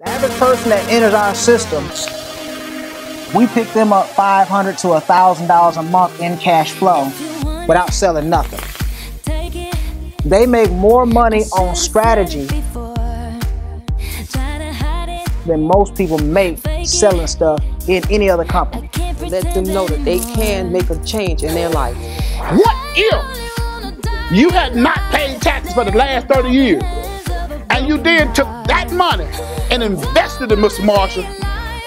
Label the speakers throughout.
Speaker 1: The average person that enters our system, we pick them up 500 to $1,000 a month in cash flow without selling nothing. They make more money on strategy than most people make selling stuff in any other company.
Speaker 2: Let them know that they can make a change in their life.
Speaker 3: What if you had not paid taxes for the last 30 years and you then took that money and invested it, Mr. Marshall,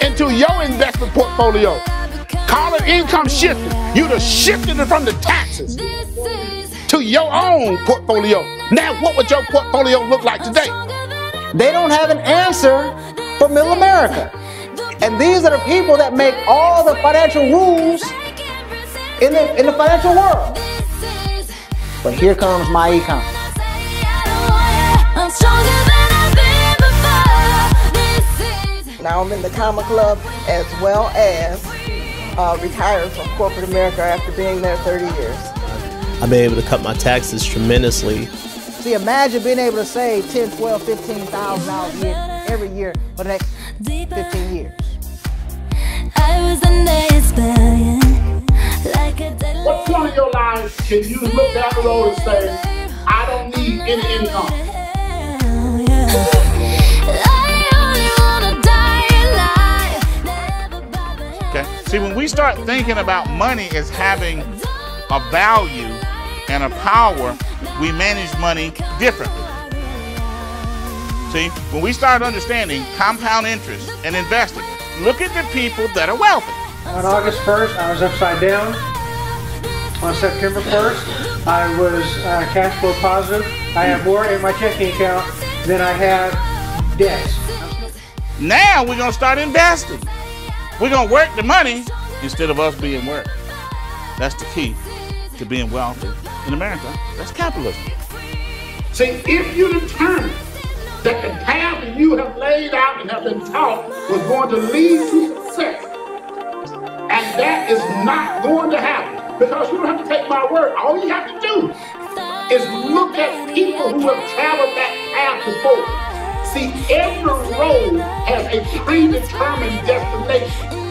Speaker 3: into your investment portfolio? Call it income shifting. You'd have shifted it from the taxes to your own portfolio. Now, what would your portfolio look like today?
Speaker 1: They don't have an answer for middle America. And these are the people that make all the financial rules in the, in the financial world. But here comes myEcon.
Speaker 2: Now I'm in the Comma Club as well as uh, retired from corporate America after being there 30 years.
Speaker 4: I've been able to cut my taxes tremendously.
Speaker 1: See, imagine being able to save 10, 12, 15,000 dollars a year every year for the next 15 years.
Speaker 3: What point in your life can you look down the road and say, I don't need any income?
Speaker 5: We start thinking about money as having a value and a power, we manage money differently. See, when we start understanding compound interest and investing, look at the people that are wealthy.
Speaker 6: On August 1st, I was upside down. On September 1st, I was uh, cash flow positive. I have more in my checking account than I have debts.
Speaker 5: Now we're going to start investing. We're going to work the money instead of us being worked. That's the key to being wealthy in America. That's capitalism.
Speaker 3: See, if you determine that the path that you have laid out and have been taught was going to lead to success, and that is not going to happen, because you don't have to take my word. All you have to do is look at people who have traveled that path before. See, every road has a predetermined destination.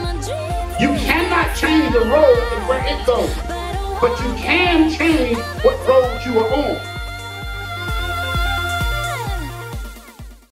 Speaker 3: The road and where it goes, but you can change what road you are on.